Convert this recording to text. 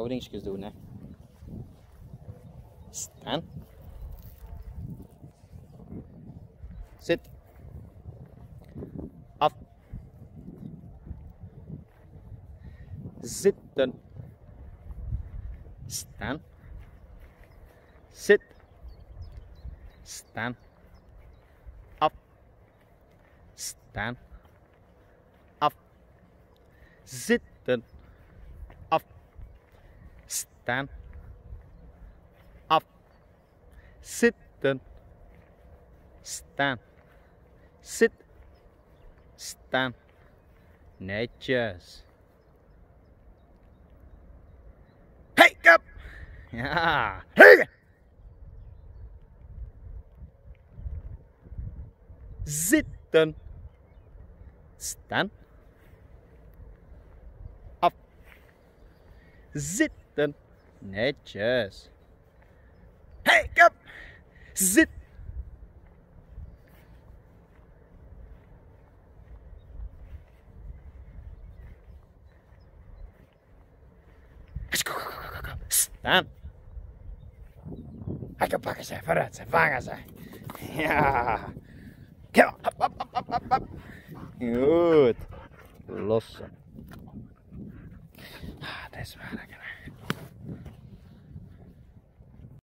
Wat dingetjes doen, hè. Staan. Zit. Af. Zitten. Staan. Zit. Staan. Af. Staan. Af. Zitten. Af. Staan. Af. Zitten. Staan. Zit. Staan. Netjes. Hey, kap! Ja. Hey! Zitten. Staan. Af. Zitten. Netjes. Hey, kap! Zit. Staan. Lekker pakken ze, vooruit ze, vangen ze. Ja. Kom, hop, hop, hop, hop, hop. Goed. Lossen. Ah, dat is waar.